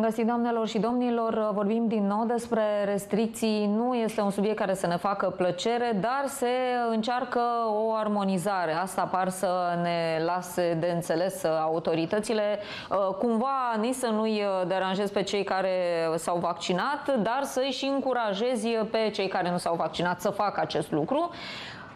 Bun găsit, doamnelor și domnilor! Vorbim din nou despre restricții. Nu este un subiect care să ne facă plăcere, dar se încearcă o armonizare. Asta par să ne lase de înțeles autoritățile. Cumva nici să nu-i deranjezi pe cei care s-au vaccinat, dar să-i și încurajezi pe cei care nu s-au vaccinat să facă acest lucru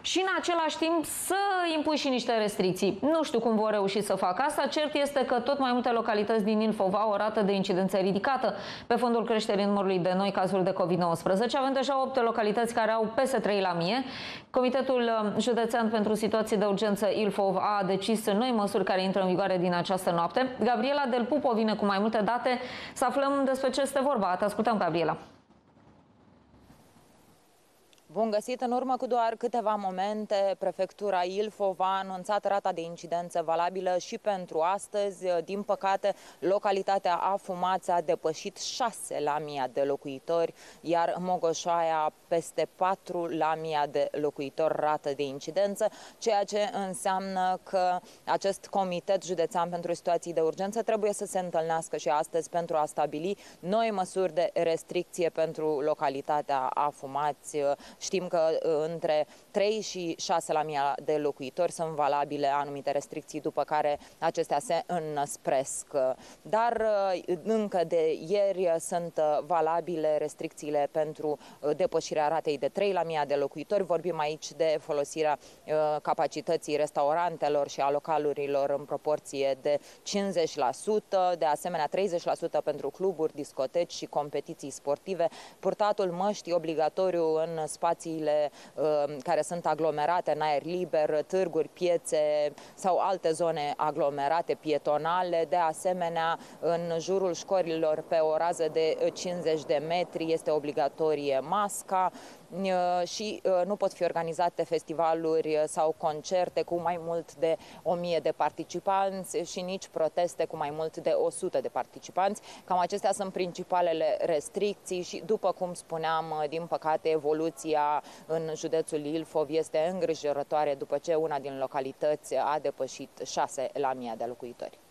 și în același timp să impui și niște restricții. Nu știu cum vor reuși să facă asta. Cert este că tot mai multe localități din Ilfov au o rată de incidență ridicată pe fondul creșterii numărului de noi cazuri de COVID-19. Avem deja 8 localități care au peste 3 la mie. Comitetul um, Județean pentru Situații de Urgență Ilfov a decis noi măsuri care intră în vigoare din această noapte. Gabriela Del Pupo vine cu mai multe date să aflăm despre ce este vorba. Te ascultăm, Gabriela. Bun găsit! În urmă cu doar câteva momente, prefectura Ilfov a anunțat rata de incidență valabilă și pentru astăzi. Din păcate, localitatea Afumați a depășit 6 la mii de locuitori, iar Mogoșoaia peste 4 la mii de locuitori rată de incidență, ceea ce înseamnă că acest comitet județean pentru situații de urgență trebuie să se întâlnească și astăzi pentru a stabili noi măsuri de restricție pentru localitatea Afumați Știm că uh, între 3 și 6 la mii de locuitori sunt valabile anumite restricții, după care acestea se înăspresc. Dar uh, încă de ieri sunt uh, valabile restricțiile pentru depășirea ratei de 3 la mii de locuitori. Vorbim aici de folosirea capacității restaurantelor și a localurilor în proporție de 50%, de asemenea 30% pentru cluburi, discoteci și competiții sportive. Purtatul măștii obligatoriu în spații spațiile uh, care sunt aglomerate în aer liber, târguri, piețe sau alte zone aglomerate pietonale. De asemenea, în jurul școlilor pe o rază de 50 de metri este obligatorie masca. Uh, și uh, nu pot fi organizate festivaluri sau concerte cu mai mult de 1000 de participanți și nici proteste cu mai mult de 100 de participanți. Cam acestea sunt principalele restricții și, după cum spuneam, uh, din păcate, evoluția în județul Ilfov este îngrijorătoare după ce una din localități a depășit 6 la mii de locuitori.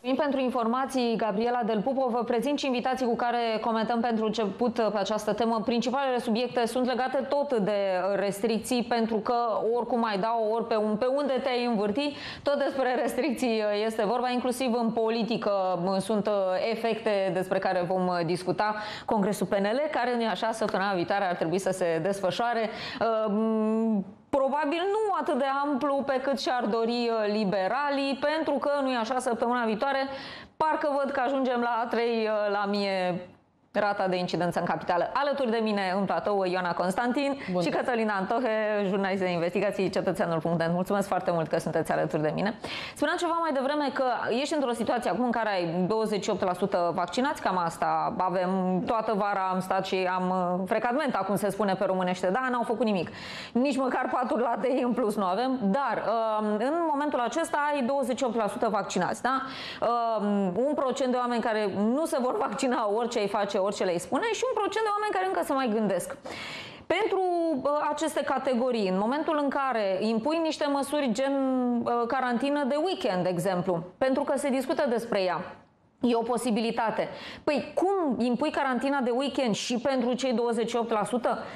Pentru informații, Gabriela Del Pupo, vă prezint și invitații cu care comentăm pentru început pe această temă. Principalele subiecte sunt legate tot de restricții, pentru că oricum mai dau, ori pe, un, pe unde te-ai învârti, tot despre restricții este vorba, inclusiv în politică sunt efecte despre care vom discuta. Congresul PNL, care nu e așa, săptămâna viitoare ar trebui să se desfășoare probabil nu atât de amplu pe cât și-ar dori uh, liberalii, pentru că, nu-i așa, săptămâna viitoare, parcă văd că ajungem la 3 uh, la mie rata de incidență în capitală. Alături de mine în platou Ioana Constantin Bun. și Cătălina Antohe, jurnalist de investigații cetățeanul.net. Mulțumesc foarte mult că sunteți alături de mine. Spuneam ceva mai devreme că ești într-o situație acum în care ai 28% vaccinați, cam asta avem toată vara am stat și am uh, frecadment, acum se spune pe românește, da, n-au făcut nimic. Nici măcar 4 latei în plus nu avem, dar um, în momentul acesta ai 28% vaccinați, da? Um, un procent de oameni care nu se vor vaccina orice ai face orice le spune și un procent de oameni care încă se mai gândesc. Pentru uh, aceste categorii, în momentul în care impui niște măsuri gen uh, carantină de weekend, de exemplu, pentru că se discută despre ea, E o posibilitate. Păi cum impui carantina de weekend și pentru cei 28%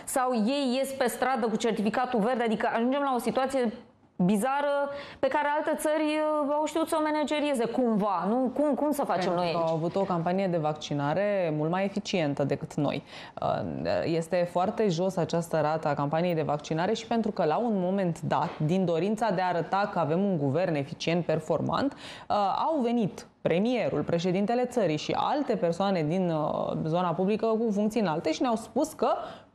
sau ei ies pe stradă cu certificatul verde? Adică ajungem la o situație bizară pe care alte țări uh, au știut să o managerieze cumva. Nu? Cum, cum să facem noi aici? Au avut o campanie de vaccinare mult mai eficientă decât noi. Uh, este foarte jos această rată a campaniei de vaccinare și pentru că la un moment dat, din dorința de a arăta că avem un guvern eficient, performant, uh, au venit premierul, președintele țării și alte persoane din zona publică cu funcții înalte și ne-au spus că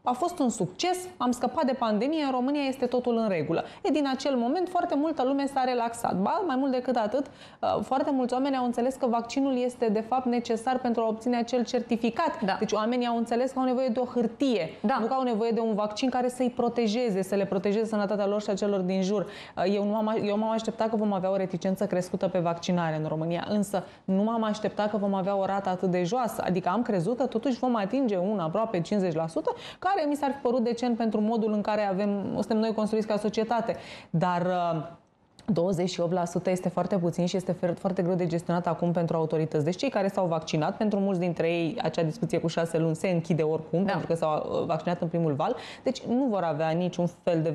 a fost un succes, am scăpat de pandemie, în România este totul în regulă. E din acel moment foarte multă lume s-a relaxat. Ba, mai mult decât atât, uh, foarte mulți oameni au înțeles că vaccinul este de fapt necesar pentru a obține acel certificat. Da. Deci oamenii au înțeles că au nevoie de o hârtie, da. nu că au nevoie de un vaccin care să-i protejeze, să le protejeze sănătatea lor și a celor din jur. Uh, eu, nu am, eu m-am așteptat că vom avea o reticență crescută pe vaccinare în România, însă nu m-am așteptat că vom avea o rată atât de joasă. Adică am crezut că totuși vom atinge un aproape 50%, care care mi s-ar fi părut decent pentru modul în care avem, suntem noi construiți ca societate. Dar uh, 28% este foarte puțin și este foarte greu de gestionat acum pentru autorități. Deci cei care s-au vaccinat, pentru mulți dintre ei acea discuție cu șase luni se închide oricum, da. pentru că s-au uh, vaccinat în primul val, deci nu vor avea niciun fel de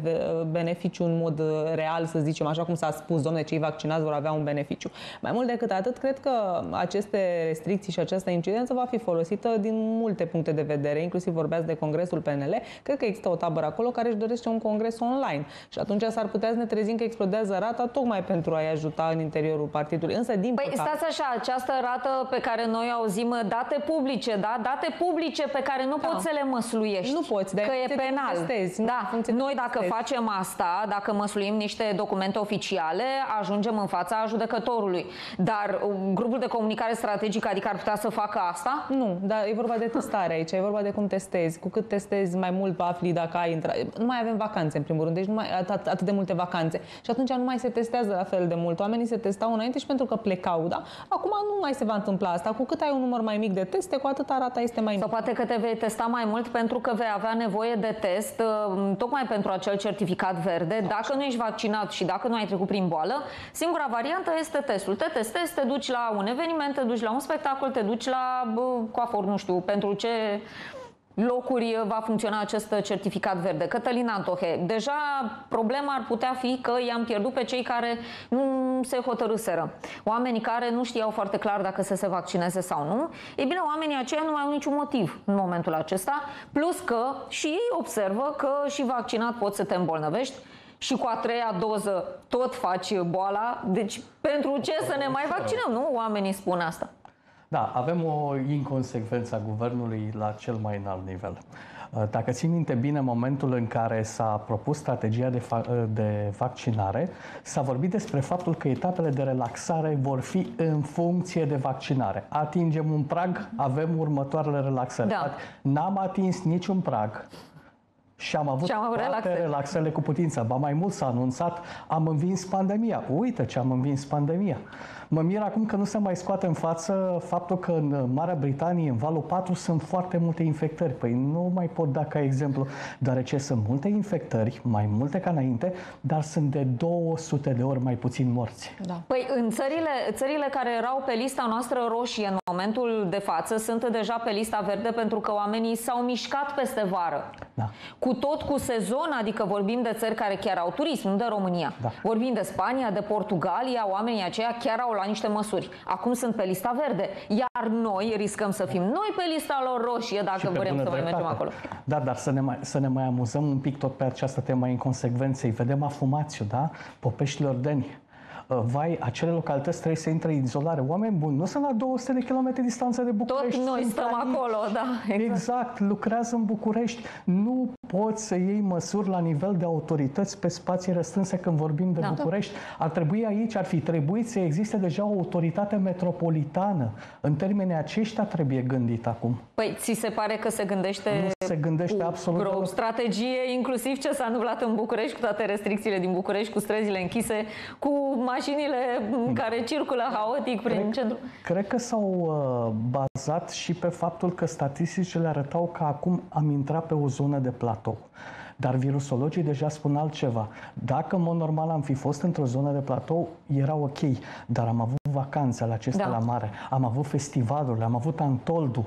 beneficiu în mod uh, real, să zicem, așa cum s-a spus, domne, cei vaccinați vor avea un beneficiu. Mai mult decât atât, cred că aceste restricții și această incidență va fi folosită din multe puncte de vedere, inclusiv vorbeați de Congresul PNL, cred că există o tabără acolo care își dorește un congres online și atunci s-ar putea să ne trezim că explodează rata asta tocmai pentru a-i ajuta în interiorul partidului. Însă, din păi, păcate... stați așa, această rată pe care noi auzim, date publice, da? Date publice pe care nu da. poți să le măsluiești. Nu poți, de că e penal. Testezi, da. Noi dacă testezi. facem asta, dacă măsluim niște documente oficiale, ajungem în fața judecătorului. Dar uh, grupul de comunicare strategică, adică ar putea să facă asta? Nu, dar e vorba de testare aici, e vorba de cum testezi. Cu cât testezi mai mult afli dacă ai intrat. Nu mai avem vacanțe, în primul rând, deci nu mai atât, atât de multe vacanțe. Și atunci nu mai se testează la fel de mult. Oamenii se testau înainte și pentru că plecau, da? Acum nu mai se va întâmpla asta. Cu cât ai un număr mai mic de teste, cu atât rata este mai mică. Sau poate că te vei testa mai mult pentru că vei avea nevoie de test uh, tocmai pentru acel certificat verde. Dacă nu ești vaccinat și dacă nu ai trecut prin boală, singura variantă este testul. Te testezi, te duci la un eveniment, te duci la un spectacol, te duci la coafor, nu știu, pentru ce locuri va funcționa acest certificat verde. Cătălin Antohe, deja problema ar putea fi că i-am pierdut pe cei care nu se hotărâseră. Oamenii care nu știau foarte clar dacă să se vaccineze sau nu. Ei bine, oamenii aceia nu mai au niciun motiv în momentul acesta, plus că și ei observă că și vaccinat poți să te îmbolnăvești și cu a treia doză tot faci boala. Deci pentru ce să ne mai vaccinăm? Nu? Oamenii spun asta. Da, avem o inconsecvență a guvernului la cel mai înalt nivel. Uh, dacă țin minte bine momentul în care s-a propus strategia de, fa- uh, de vaccinare, s-a vorbit despre faptul că etapele de relaxare vor fi în funcție de vaccinare. Atingem un prag, avem următoarele relaxări. Da. N-am atins niciun prag și am avut, și am avut toate relaxări. relaxările cu putință. Ba mai mult s-a anunțat, am învins pandemia. Uite ce am învins pandemia. Mă mir acum că nu se mai scoate în față faptul că în Marea Britanie, în valul 4, sunt foarte multe infectări. Păi nu mai pot da ca exemplu, deoarece sunt multe infectări, mai multe ca înainte, dar sunt de 200 de ori mai puțin morți. Da. Păi în țările, țările care erau pe lista noastră roșie în momentul de față sunt deja pe lista verde pentru că oamenii s-au mișcat peste vară. Da. Cu tot cu sezon, adică vorbim de țări care chiar au turism, nu de România. Da. Vorbim de Spania, de Portugalia, oamenii aceia chiar au luat niște măsuri. Acum sunt pe lista verde, iar noi riscăm să fim noi pe lista lor roșie dacă vrem să mai mergem acolo. Da, dar să ne, mai, să ne mai amuzăm un pic tot pe această temă inconsecvenței. Vedem afumațiu, da? Popeștile Ordeni Uh, vai, acele localități trebuie să intre în izolare. Oameni buni, nu sunt la 200 de km distanță de București. Tot noi stăm aici. acolo, da. Exact. exact, lucrează în București. Nu poți să iei măsuri la nivel de autorități pe spații restrânse când vorbim de da. București. Ar trebui aici, ar fi trebuit să existe deja o autoritate metropolitană. În termenii aceștia trebuie gândit acum. Păi, ți se pare că se gândește nu se gândește cu absolut vreo strategie, inclusiv ce s-a întâmplat în București, cu toate restricțiile din București, cu străzile închise, cu mașinile care circulă haotic prin cred, centru. Cred că s-au uh, bazat și pe faptul că statisticile arătau că acum am intrat pe o zonă de platou. Dar virusologii deja spun altceva. Dacă, în mod normal, am fi fost într-o zonă de platou, era ok. Dar am avut vacanțele acestea da. la mare, am avut festivalurile, am avut Antoldu,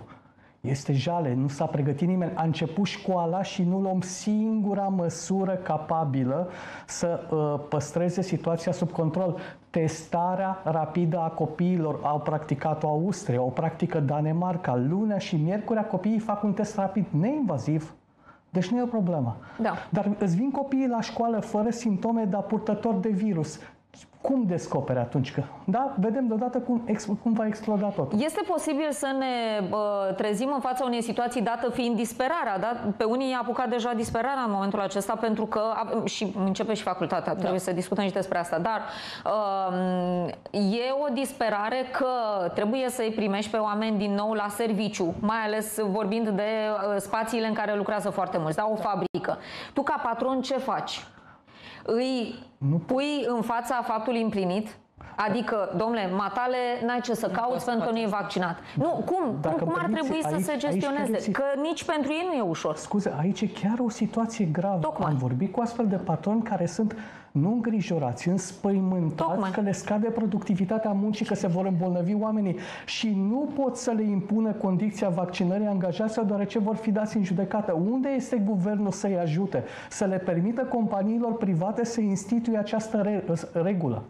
este jale, nu s-a pregătit nimeni. A început școala și nu luăm singura măsură capabilă să uh, păstreze situația sub control. Testarea rapidă a copiilor au practicat-o Austria, o practică Danemarca. Lunea și miercurea copiii fac un test rapid neinvaziv. Deci nu e o problemă. Da. Dar îți vin copiii la școală fără simptome, dar purtători de virus cum descoperi atunci că, da, vedem deodată cum, ex, cum va exploda totul. Este posibil să ne bă, trezim în fața unei situații dată fiind disperarea, da? Pe unii i-a apucat deja disperarea în momentul acesta pentru că, și începe și facultatea, da. trebuie să discutăm și despre asta, dar uh, e o disperare că trebuie să-i primești pe oameni din nou la serviciu, mai ales vorbind de uh, spațiile în care lucrează foarte mulți, da? O fabrică. Tu ca patron ce faci? Îi nu. pui în fața faptului împlinit Adică, domnule, matale n-ai ce să cauți pentru că nu e vaccinat. Nu, cum? Dacă cum, cum ar permiți, trebui să aici- se aici gestioneze? credeți- Că nici pentru ei nu e ușor. Scuze, aici e chiar o situație gravă. Tocmai. Am vorbit cu astfel de patroni care sunt nu îngrijorați, înspăimântați Tocmai. că le scade productivitatea muncii, că se vor îmbolnăvi oamenii și nu pot să le impună condiția vaccinării angajaților deoarece vor fi dați în judecată. Unde este guvernul să-i ajute? Să le permită companiilor private să instituie această re- regulă.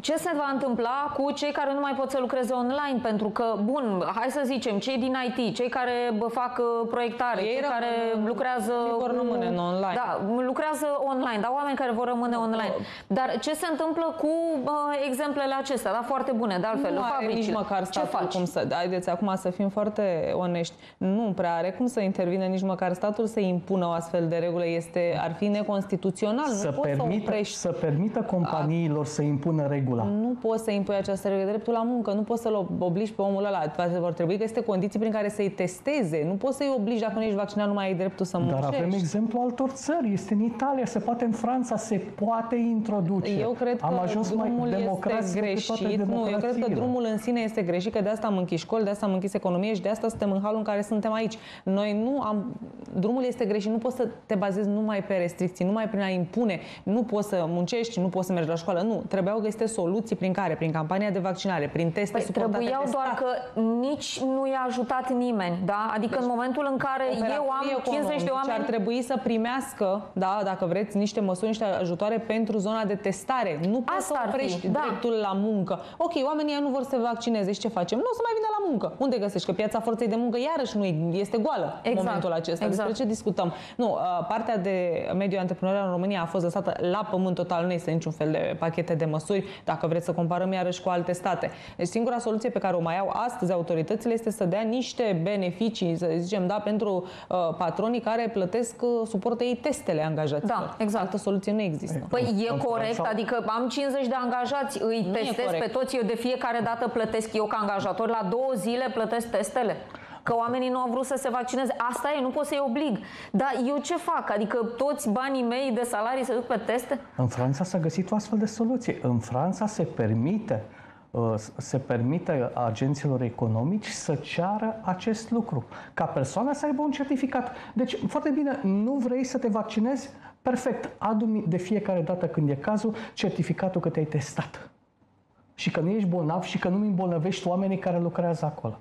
Ce se va întâmpla cu cei care nu mai pot să lucreze online? Pentru că, bun, hai să zicem, cei din IT, cei care bă, fac uh, proiectare, Ei cei rămân- care lucrează... ei vor cu- rămâne în online. Da, lucrează online, dar oameni care vor rămâne online. Dar ce se întâmplă cu uh, exemplele acestea, da? Foarte bune, de altfel, nu are fabricile. nici măcar Ce statul faci? cum să... Haideți acum să fim foarte onești. Nu prea are cum să intervine nici măcar statul să impună o astfel de regulă. Este, ar fi neconstituțional. Să nu poți să permită, oprești. să permită companiilor să impună regula. Nu poți să impui această regulă. Dreptul la muncă. Nu poți să-l obligi pe omul ăla. Vor trebui găsite condiții prin care să-i testeze. Nu poți să-i obligi dacă nu ești vaccinat, nu mai ai dreptul să Dar muncești. avem exemplu altor țări. Este în Italia, se poate în Franța, se poate introduce. Eu cred că Am ajuns mai drumul democrați este decât toate greșit. Nu, eu cred că democrațiile. drumul în sine este greșit, că de asta am închis școli, de asta am închis economie și de asta suntem în halul în care suntem aici. Noi nu am... Drumul este greșit, nu poți să te bazezi numai pe restricții, numai prin a impune. Nu poți să muncești, nu poți să mergi la școală. Nu, trebuiau găsite soluții prin care, prin campania de vaccinare, prin teste Păi suportate trebuiau de doar stat. că nici nu i-a ajutat nimeni, da? Adică în momentul în care eu am Operatorii 50 de economici oameni... ar trebui să primească, da, dacă vreți, niște măsuri, niște ajutoare pentru zona de testare. Nu poți Asta să ar fi, oprești da. dreptul la muncă. Ok, oamenii ăia nu vor să se vaccineze și ce facem? Nu o să mai vină la muncă. Unde găsești? Că piața forței de muncă iarăși nu e- este goală în Exact, momentul acesta. exact. Despre ce discutăm? Nu, uh, partea de mediu antreprenorial în România a fost lăsată la pământ total. Nu este niciun fel de pachete de măsuri, dacă vreți să comparăm iarăși cu alte state. Deci singura soluție pe care o mai au astăzi autoritățile este să dea niște beneficii, să zicem, da, pentru uh, patronii care plătesc, uh, suportă ei testele angajaților. Da, exact. Altă soluție nu există. Păi e În corect, Franța- adică am 50 de angajați, îi Nu e testez pe corect. toți, eu de fiecare dată plătesc eu ca angajator, la două zile plătesc testele. Că oamenii nu au vrut să se vaccineze. Asta e, nu pot să-i oblig. Dar eu ce fac? Adică toți banii mei de salarii se duc pe teste? În Franța s-a găsit o astfel de soluție. În Franța se permite uh, se permite agenților economici să ceară acest lucru, ca persoana să aibă un certificat. Deci, foarte bine, nu vrei să te vaccinezi? Perfect, adu de fiecare dată când e cazul certificatul că te-ai testat și că nu ești bolnav și că nu îmbolnăvești oamenii care lucrează acolo.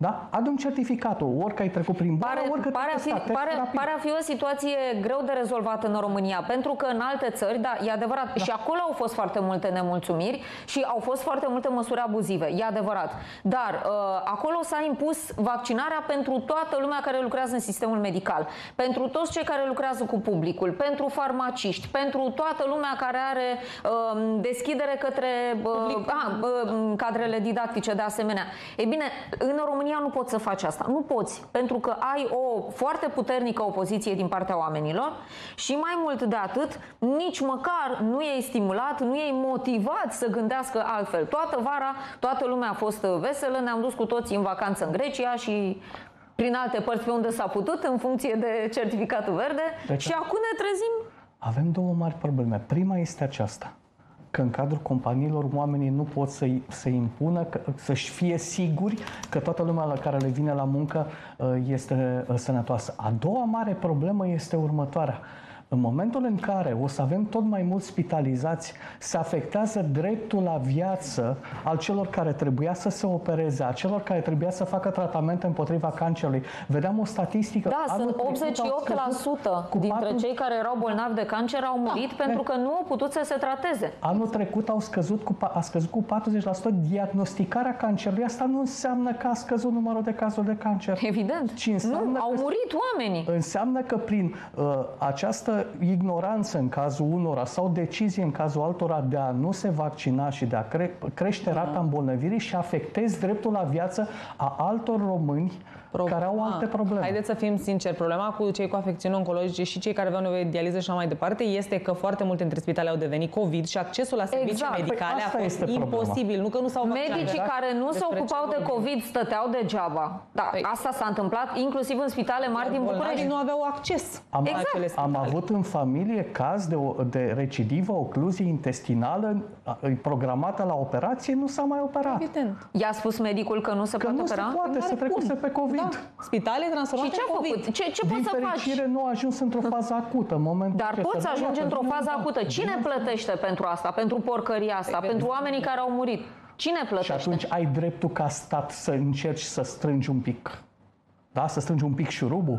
Da? Adu certificatul, ori că ai trecut prin bară, Pare, ori că pare, te-ai a fi, testat, test pare, rapid. pare a fi o situație greu de rezolvat în România, pentru că în alte țări, da, e adevărat, da. și acolo au fost foarte multe nemulțumiri și au fost foarte multe măsuri abuzive, e adevărat. Dar uh, acolo s-a impus vaccinarea pentru toată lumea care lucrează în sistemul medical, pentru toți cei care lucrează cu publicul, pentru farmaciști, pentru toată lumea care are uh, deschidere către uh, a, uh, cadrele didactice de asemenea. E bine, în România nu poți să faci asta. Nu poți, pentru că ai o foarte puternică opoziție din partea oamenilor și mai mult de atât, nici măcar nu e stimulat, nu e motivat să gândească altfel. Toată vara, toată lumea a fost veselă, ne-am dus cu toții în vacanță în Grecia și prin alte părți pe unde s-a putut, în funcție de certificatul verde. Deci- și acum ne trezim Avem două mari probleme. Prima este aceasta că în cadrul companiilor oamenii nu pot să, să impună, că, să-și fie siguri că toată lumea la care le vine la muncă uh, este uh, sănătoasă. A doua mare problemă este următoarea. În momentul în care o să avem tot mai mulți spitalizați, se afectează dreptul la viață al celor care trebuia să se opereze, a celor care trebuia să facă tratamente împotriva cancerului. Vedeam o statistică. Da, anul sunt trecut au scăzut 88% cu dintre patru- cei care erau bolnavi de cancer au murit pentru că nu au putut să se trateze. Anul trecut au scăzut cu, pa- a scăzut cu 40% diagnosticarea cancerului. Asta nu înseamnă că a scăzut numărul de cazuri de cancer. Evident. Ci înseamnă Nu, au că- murit oamenii. Înseamnă că prin uh, această ignoranță în cazul unora sau decizie în cazul altora de a nu se vaccina și de a cre- crește rata îmbolnăvirii și afectezi dreptul la viață a altor români care au alte probleme. Haideți să fim sinceri, problema cu cei cu afecțiuni oncologice și cei care aveau nevoie de dializă și așa mai departe este că foarte multe dintre spitale au devenit COVID și accesul la servicii Exact. Păi medicale asta a fost este problema. imposibil. Nu că nu s-au vaccinat. Medicii Da? care nu se Despre ce ocupau de vorbim? COVID stăteau degeaba. Da, Păi- asta s-a întâmplat inclusiv în spitale mari din Bolnavii București. nu aveau acces Am, la Exact. acele am spitale. avut avut în familie caz de, o, de recidivă, ocluzie intestinală programată la operație, nu s-a mai operat. Evident. I-a spus medicul că nu se Că poate nu opera? se poate, se trecuse pe COVID. Da. Spitale transformate Și ce a în COVID. făcut? Ce, ce Din poți să faci? fericire nu a ajuns într-o fază acută în momentul Dar acesta. poți Da, ajunge iată, într-o bine, fază da. acută. Cine Bine. plătește pentru asta, pentru porcăria asta, pentru oamenii care au murit? Cine Și plătește? atunci ai dreptul ca stat să încerci să strângi un pic. Da? Să strângi un pic șurubul.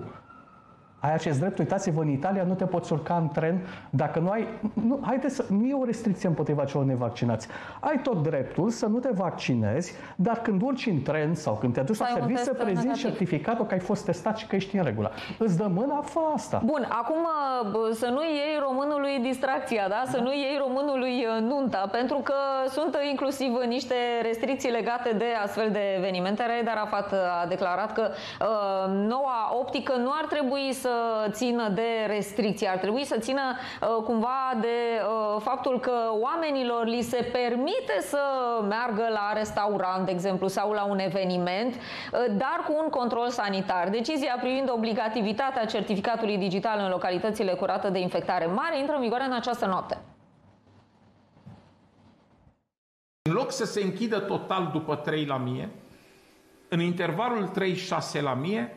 Ai acest drept, uitați-vă, în Italia nu te poți urca în tren dacă nu ai... Nu, haide să, nu e o restricție împotriva celor nevaccinați. Ai tot dreptul să nu te vaccinezi, dar când urci în tren sau când te duci Să la ai un serviciu să test prezinți negativ. certificatul că ai fost testat și că ești în regulă. Îți dă mâna, fă asta. Bun, acum bă, să nu iei românului distracția, da? Să nu iei românului uh, nunta, pentru că sunt uh, inclusiv niște restricții legate de astfel de evenimente. Raed Arafat uh, a declarat că uh, noua optică nu ar trebui să țină de restricții, ar trebui să țină uh, cumva de uh, faptul că oamenilor li se permite să meargă la restaurant, de exemplu, sau la un eveniment, uh, dar cu un control sanitar. Decizia privind obligativitatea certificatului digital în localitățile cu rată de infectare mare intră în vigoare în această noapte. În loc să se închidă total după 3 la mie, în intervalul 3-6 la mie,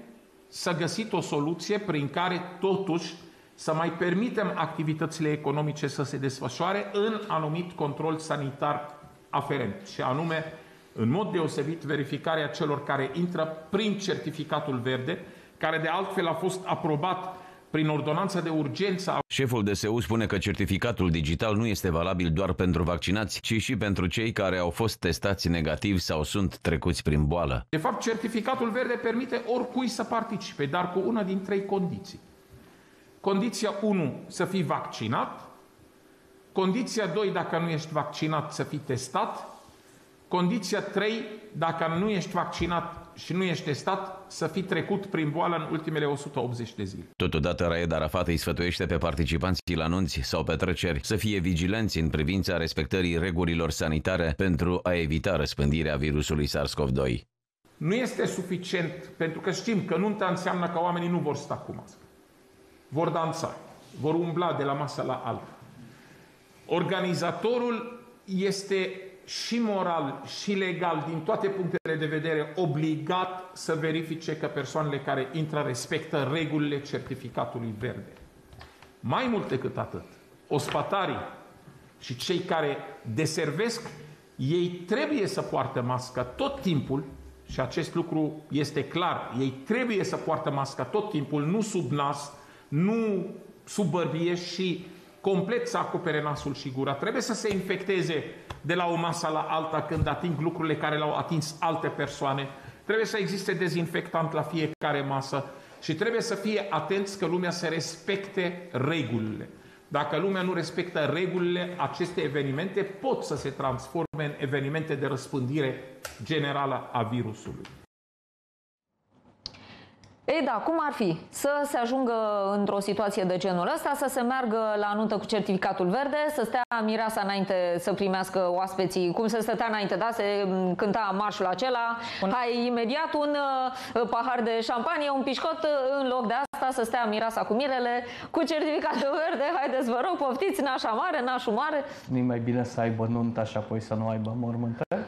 s-a găsit o soluție prin care totuși să mai permitem activitățile economice să se desfășoare în anumit control sanitar aferent, și anume, în mod deosebit, verificarea celor care intră prin certificatul verde, care de altfel a fost aprobat prin ordonanță de urgență a Șeful DSU spune că certificatul digital nu este valabil doar pentru vaccinați, ci și pentru cei care au fost testați negativ sau sunt trecuți prin boală. De fapt, certificatul verde permite oricui să participe, dar cu una din trei condiții. Condiția 1, să fii vaccinat. Condiția 2, dacă nu ești vaccinat, să fii testat. Condiția 3, dacă nu ești vaccinat și nu ești testat, să fii trecut prin boală în ultimele 180 de zile. Totodată, Raed Arafat îi sfătuiește pe participanții la nunți sau petreceri să fie vigilenți în privința respectării regulilor sanitare pentru a evita răspândirea virusului SARS-CoV-2. Nu este suficient, pentru că știm că nunta înseamnă că oamenii nu vor sta cu mască. Vor dansa, vor umbla de la masă la alta. Organizatorul este și moral și legal, din toate punctele de vedere, obligat să verifice că persoanele care intră respectă regulile certificatului verde. Mai mult decât atât, ospatarii și cei care deservesc, ei trebuie să poartă mască tot timpul și acest lucru este clar. Ei trebuie să poartă mască tot timpul, nu sub nas, nu sub bărbie și complet să acopere nasul și gura. Trebuie să se infecteze de la o masă la alta când ating lucrurile care le-au atins alte persoane. Trebuie să existe dezinfectant la fiecare masă și trebuie să fie atenți că lumea să respecte regulile. Dacă lumea nu respectă regulile, aceste evenimente pot să se transforme în evenimente de răspândire generală a virusului. Ei da, cum ar fi să se ajungă într-o situație de genul ăsta, să se meargă la nuntă cu certificatul verde, să stea mireasa înainte să primească oaspeții, cum se stătea înainte, da? Se cânta marșul acela, hai imediat un uh, pahar de șampanie, un pișcot, uh, în loc de asta să stea mireasa cu mirele, cu certificatul verde, haideți vă rog, poftiți, nașa mare, nașul mare. nu mai bine să aibă nunta și apoi să nu aibă mormântări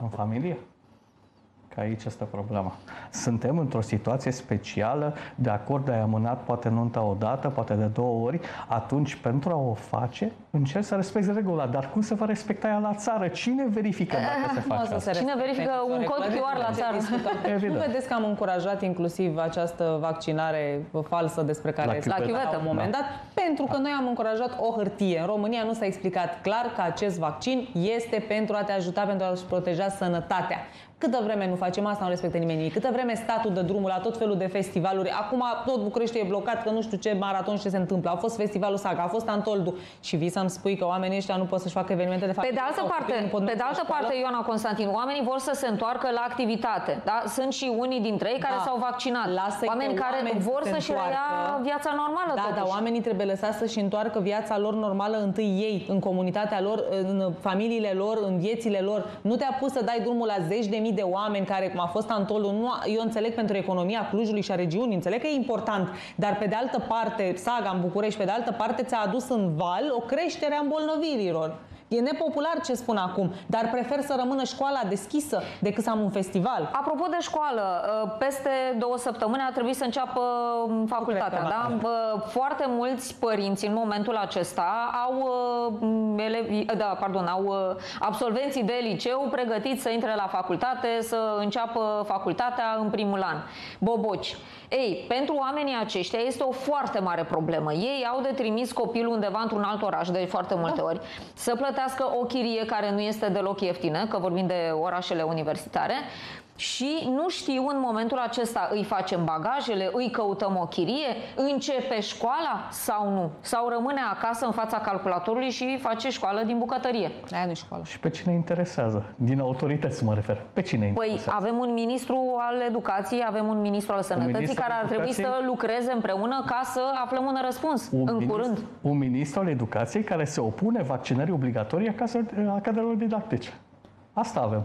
în familie? Că aici este problema. Suntem într-o situație specială, de acord, ai amânat poate nunta o dată, poate de două ori, atunci pentru a o face, încerci să respecti regula. Dar cum se va respecta ea la țară? Cine verifică dacă se Nu o face să asta? se Cine respecte verifică un nicio cod regulă, QR la de țară? discutat. Evident. Nu vedeți că am încurajat inclusiv această vaccinare falsă despre care La s-a chiuvetă. discutat la un moment Da. dat, pentru că noi am încurajat o hârtie. În România nu s-a explicat clar că acest vaccin este pentru a te ajuta, pentru a-ți proteja sănătatea. Câtă vreme nu facem asta, nu respectă nimeni nimic. Câtă vreme statul dă drumul la tot felul de festivaluri. Acum tot București e blocat, că nu știu ce maraton și ce se întâmplă. A fost festivalul Saga, a fost Antoldu. Și vii să-mi spui că oamenii ăștia nu pot să-și facă evenimente de Pe familie. de altă sau parte, copiii nu pot pe merge de la altă școală. parte, Ioana Constantin, oamenii vor să se întoarcă la activitate. Da? Sunt și unii dintre ei care Da. s-au vaccinat. Lasă-i oameni pe care oameni vor să se să-și reia întoarcă. viața normală. Da, totuși. dar oamenii trebuie lăsați să-și întoarcă viața lor normală întâi ei, în comunitatea lor, în familiile lor, în viețile lor. Nu te-a pus să dai drumul la zeci de mii de oameni care, cum a fost Antolul, nu, eu înțeleg pentru economia Clujului și a regiunii, înțeleg că e important, dar pe de altă parte, saga în București, pe de altă parte ți-a adus în val o creștere a îmbolnăvirilor. E nepopular ce spun acum, dar prefer să rămână școala deschisă decât să am un festival. Apropo de școală, uh, peste două săptămâni a trebuit să înceapă um, facultatea, da? Uh, foarte mulți părinți în momentul acesta au uh, elevi, da, pardon, au absolvenții de liceu pregătiți să intre la facultate, să înceapă facultatea în primul an. Boboci. Ei, pentru oamenii aceștia este o foarte mare problemă. Ei au de trimis copilul undeva într-un alt oraș de foarte multe ori să plătească o chirie care nu este deloc ieftină, că vorbim de orașele universitare, și nu știu în momentul acesta îi facem bagajele, îi căutăm o chirie, începe școala sau nu? Sau rămâne acasă în fața calculatorului și face școală din bucătărie? Aia nu școală. Și pe cine interesează? Din autorități mă refer. Pe cine Păi interesează? avem un ministru al educației, avem un ministru al sănătății ministru care al ar trebui educației? să lucreze împreună ca să aflăm un răspuns un în ministru, curând. Un ministru al educației care se opune vaccinării obligatorii a case- a cadrelor didactice. Asta avem.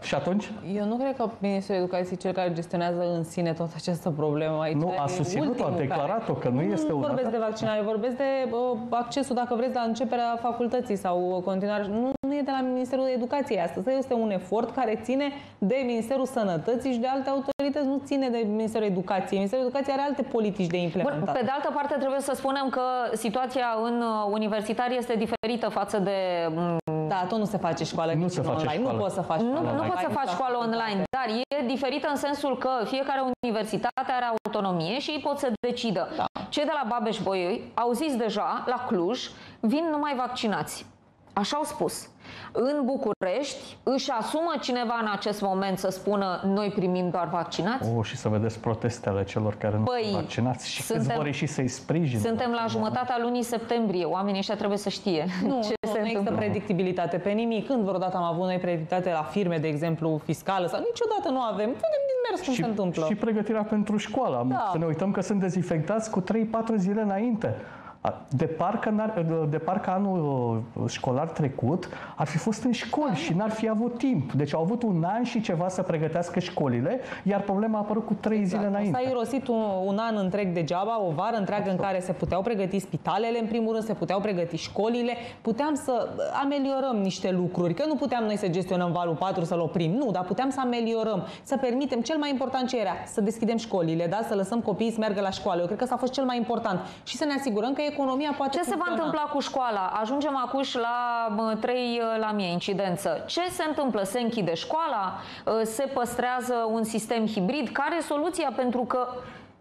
Și atunci? Eu nu cred că Ministrul Educației cel care gestionează în sine toată această problemă. Aici Nu, a e susținut-o, a ultimul declarat-o că nu este Nu una, vorbesc da? de vaccinare, vorbesc de uh, accesul, dacă vreți, la începerea facultății sau continuare. Nu, nu e de la Ministerul Educației astăzi. Este un efort care ține de Ministerul Sănătății și de alte autorități, nu ține de Ministerul Educației. Ministerul Educației are alte politici de Bun, implementat. pe de altă parte trebuie să spunem că situația în uh, universitar este diferită față de mm, Da, tot nu se face școală Nu nici se în face online. școală. Nu poți să faci Nu, școală nu online. poți să faci școală online, dar e diferită în sensul că fiecare universitate are autonomie și ei pot să decidă. Da. Cei de la Babeș-Bolyai au zis deja, la Cluj, vin numai vaccinați. Așa au spus. În București își asumă cineva în acest moment să spună noi primim doar vaccinați? O, și să vedeți protestele celor care nu Păi, sunt vaccinați și suntem- câți vor ieși să-i sprijin. Suntem la jumătatea lunii septembrie. Oamenii ăștia trebuie să știe Nu, ce nu, se nu există întâmplă. predictibilitate pe nimic. Când vreodată am avut noi predictibilitate la firme, de exemplu, fiscală sau niciodată nu avem. Vedem din mers cum și, se întâmplă. și pregătirea pentru școală. Da. Să ne uităm că sunt dezinfectați cu 3-4 zile înainte. A- De parcă, n-ar, de parcă anul uh, școlar trecut ar fi fost în școli și n-ar fi avut timp. Deci au avut un an și ceva să pregătească școlile, iar problema a apărut cu 3 zile S-a înainte. irosit un, un an întreg degeaba, o vară întreagă în care se puteau pregăti spitalele, în primul rând, se puteau pregăti școlile, puteam să ameliorăm niște lucruri, că nu puteam noi să gestionăm valul 4, să-l oprim, nu, dar puteam să ameliorăm, să permitem, cel mai important ce era, să deschidem școlile, da? să lăsăm copiii să meargă la școală. Eu cred că asta a fost cel mai important și să ne asigurăm că economia poate Ce se va funcționa. întâmpla cu școala? Ajungem acuși la mă, 3 la mie incidență. Ce se întâmplă? Se închide școala? Uh, Se păstrează un sistem hibrid? Care e soluția? Pentru că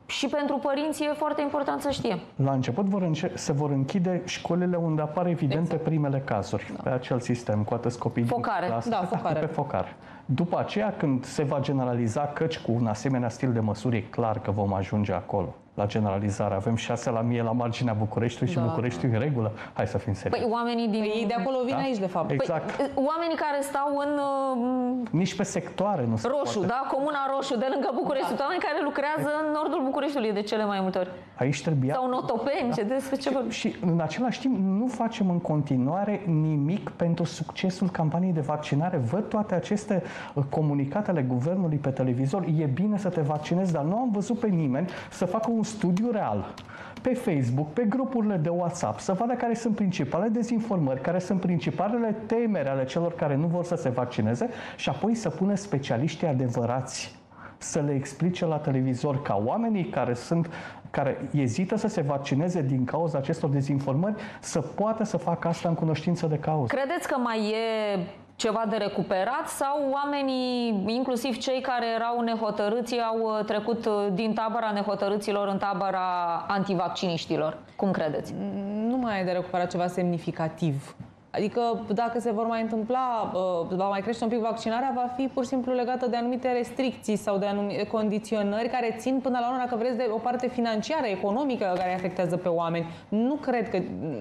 și pentru părinți e foarte important să știe. La început vor înce- se vor închide școlile unde apar evidente primele cazuri pe acel sistem, cu atâți copii Focare. din clasă. Da, focare. Pe focare. După aceea, când se va generaliza, căci cu un asemenea stil de măsuri, e clar că vom ajunge acolo, la generalizare. Avem 6 la mie la marginea Bucureștiului și Da, Bucureștiul în regulă. Hai să fim serioși. Păi oamenii din... Păi de acolo vin Da? aici, de fapt. Exact. Păi, oamenii care stau în uh, Nici pe sectoare nu se roșu, poate. da? Comuna Roșu, de lângă București. Sunt oameni care lucrează în nordul Bucureștiului de cele mai multe ori. Aici trebuia... Sau în Otopeni, ce despre ce vorbim? Și în același timp nu facem în continuare nimic pentru succesul campaniei de vaccinare. Văd toate aceste uh, comunicate ale guvernului pe televizor. E bine să te vaccinezi, dar nu am văzut pe nimeni să facă un studiu real pe Facebook, pe grupurile de WhatsApp, să vadă care sunt principalele dezinformări, care sunt principalele temeri ale celor care nu vor să se vaccineze și apoi să pună specialiștii adevărați să le explice la televizor ca oamenii care sunt care ezită să se vaccineze din cauza acestor dezinformări să poată să facă asta în cunoștință de cauză. Credeți că mai e ceva de recuperat sau oamenii, inclusiv cei care erau nehotărâți, au uh, trecut uh, din tabăra nehotărâților în tabăra antivacciniștilor? Cum credeți? nu mai e de recuperat ceva semnificativ. Adică dacă se vor mai întâmpla, uh, va mai crește un pic vaccinarea, va fi pur și simplu legată de anumite restricții sau de anumite condiționări care țin până la urmă, dacă vreți, de o parte financiară, economică care afectează pe oameni. Nu cred că,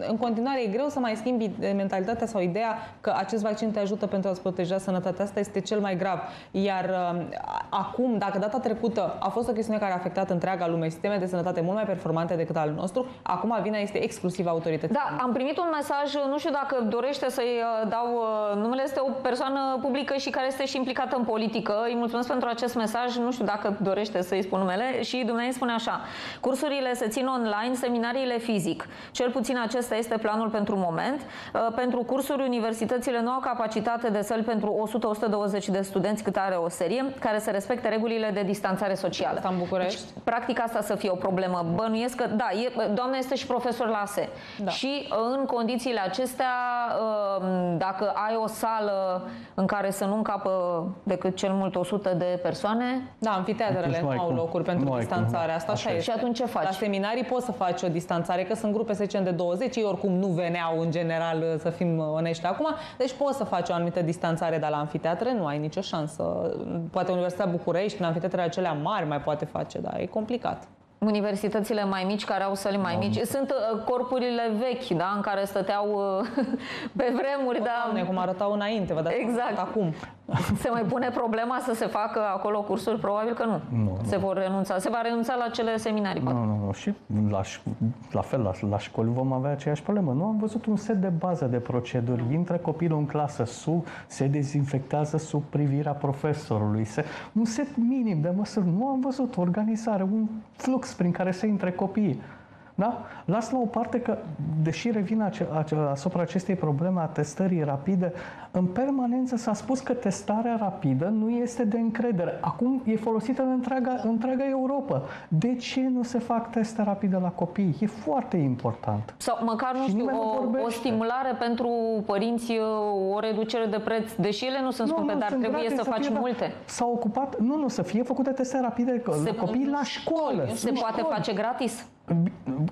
în continuare, e greu să mai schimbi mentalitatea sau ideea că acest vaccin te ajută pentru a-ți proteja sănătatea. Asta este cel mai grav. Iar uh, acum, dacă data trecută a fost o chestiune care a afectat întreaga lume, sisteme de sănătate mult mai performante decât al nostru, acum vina este exclusiv autorității. Da, am primit un mesaj, nu știu dacă dorește să-i uh, dau uh, numele, este o persoană publică și care este și implicată în politică. Îi mulțumesc pentru acest mesaj, nu știu dacă dorește să-i spun numele și dumneavoastră spune așa. Cursurile se țin online, seminariile fizic. Cel puțin acesta este planul pentru moment. Pentru cursuri, universitățile nu au capacitate de săli pentru 100-120 de studenți cât are o serie, care să respecte regulile de distanțare socială. Asta în București? Deci, practic asta să fie o problemă. Bănuiesc că, da, e, doamna este și profesor la ASE. Da. Și în condițiile acestea, um, dacă ai o sală în care să nu încapă decât cel mult 100 de persoane... Da, amfiteatrele nu au locuri pentru nu distanțare, asta așa, Și atunci ce faci? La seminarii poți să faci o distanțare, că sunt grupe, să zicem, de 20, ei oricum nu veneau în general, să fim onești acum, deci poți să faci o anumită distanțare, dar la amfiteatre nu ai nicio șansă. Poate Universitatea București, în amfiteatrele acelea mari mai poate face, dar e complicat universitățile mai mici, care au săli mai mici. Sunt uh, corpurile vechi, da, în care stăteau uh, pe vremuri, o, da. Doamne, cum arătau înainte, vă dați exact. acum. Se mai pune problema să se facă acolo cursuri? Probabil că nu. nu se nu. vor renunța. Se va renunța la cele seminarii. Nu, nu, nu. Și la, la fel, la, la școli vom avea aceeași problemă. Nu am văzut un set de bază de proceduri. Intră copilul în clasă, sub, se dezinfectează sub privirea profesorului. Se, un set minim de măsuri. Nu am văzut organizare, un flux prin care să intre copiii. Da? Las la o parte că, deși revin ace- ace- asupra acestei probleme a testării rapide, în permanență s-a spus că testarea rapidă nu este de încredere. Acum e folosită în întreaga, întreaga Europa. De ce nu se fac teste rapide la copii? E foarte important. Sau măcar, nu știu, o, o stimulare pentru părinți, o reducere de preț, deși ele nu sunt nu, scumpe, nu, dar sunt trebuie să, să faci multe. S-au ocupat, nu, nu, să fie făcute teste rapide se, la copii la școală. Se poate școli. face gratis?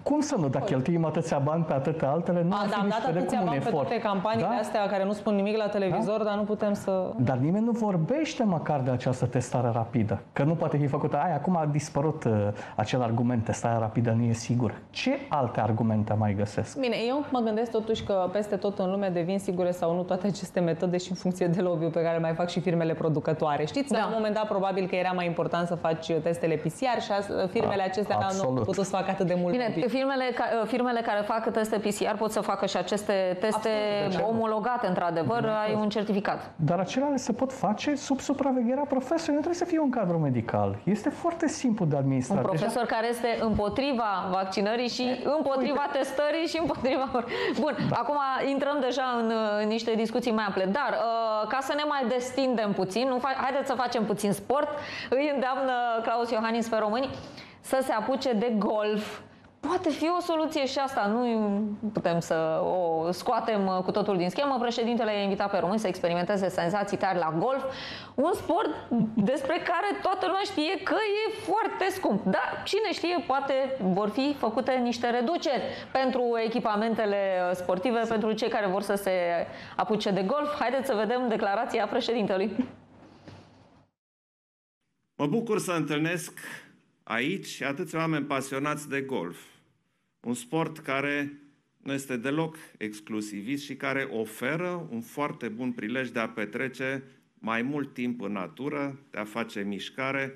Cum să nu? Dacă cheltuim atâția bani pe atâtea altele, nu A, ar da, am dat atâția bani efort. pe toate campaniile da? astea care nu spun nimic la televizor, da? dar nu putem să... Dar nimeni nu vorbește măcar de această testare rapidă. Că nu poate fi făcută. Ai, acum a dispărut uh, acel argument, testarea rapidă nu e sigur. Ce alte argumente mai găsesc? Bine, eu mă gândesc totuși că peste tot în lume devin sigure sau nu toate aceste metode și în funcție de lobby pe care mai fac și firmele producătoare. Știți, da. la un moment dat probabil că era mai important să faci testele PCR și firmele acestea nu au putut să facă atât de mult. Bine, firmele, firmele care fac teste PCR pot să facă și aceste teste Absolut. omologate, într-adevăr, da. ai un certificat. Dar acelea se pot face sub supravegherea profesorului. Nu trebuie să fie un cadru medical. Este foarte simplu de administrat. Un profesor Deja... care este împotriva vaccinării și împotriva Uite. testării și împotriva... Bun, da. acum intrăm deja în, în niște discuții mai ample. Dar, uh, ca să ne mai destindem puțin, nu fa- haideți să facem puțin sport, îi îndeamnă Claus Iohannis pe români să se apuce de golf Poate fi o soluție și asta, nu putem să o scoatem uh, cu totul din schemă. Președintele a invitat pe români să experimenteze senzații tari la golf, un sport despre care toată lumea știe că e foarte scump. Dar cine știe, poate vor fi făcute niște reduceri pentru echipamentele uh, sportive, pentru cei care vor să se apuce de golf. Haideți să vedem declarația președintelui. Mă bucur să întâlnesc aici atâția oameni pasionați de golf. Un sport care nu este deloc exclusivist și care oferă un foarte bun prilej de a petrece mai mult timp în natură, de a face mișcare,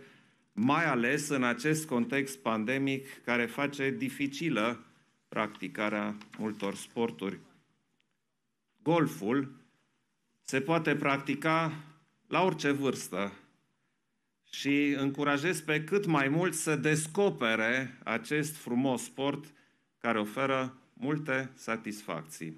mai ales în acest context pandemic care face dificilă practicarea multor sporturi. Golful se poate practica la orice vârstă, și încurajez pe cât mai mult să descopere acest frumos sport care oferă multe satisfacții.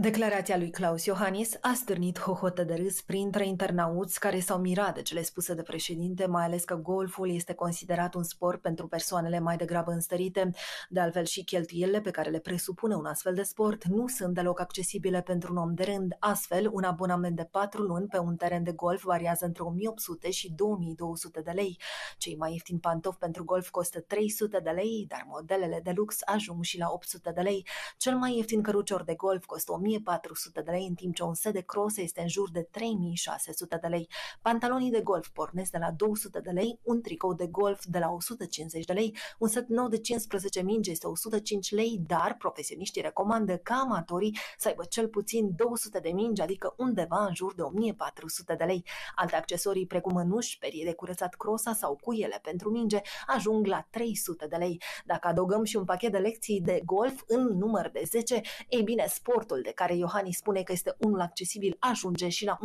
Declarația lui Claus Iohannis a stârnit hohotă de râs printre internauți care s-au mirat de cele spuse de președinte, mai ales că golful este considerat un sport pentru persoanele mai degrabă înstărite. De altfel și cheltuielile pe care le presupune un astfel de sport nu sunt deloc accesibile pentru un om de rând. Astfel, un abonament de 4 luni pe un teren de golf variază între 1800 și 2200 de lei. Cei mai ieftini pantofi pentru golf costă 300 de lei, dar modelele de lux ajung și la 800 de lei. Cel mai ieftin cărucior de golf costă 1400 de lei, în timp ce un set de cross este în jur de 3600 de lei. Pantalonii de golf pornesc de la 200 de lei, un tricou de golf de la 150 de lei, un set nou de 15 mingi este 105 lei, dar profesioniștii recomandă ca amatorii să aibă cel puțin 200 de mingi, adică undeva în jur de 1400 de lei. Alte accesorii precum mănuși, perie de curățat crosa sau cuiele pentru minge ajung la 300 de lei. Dacă adăugăm și un pachet de lecții de golf în număr de 10, ei bine, sportul de care Iohannis spune că este unul accesibil, ajunge și la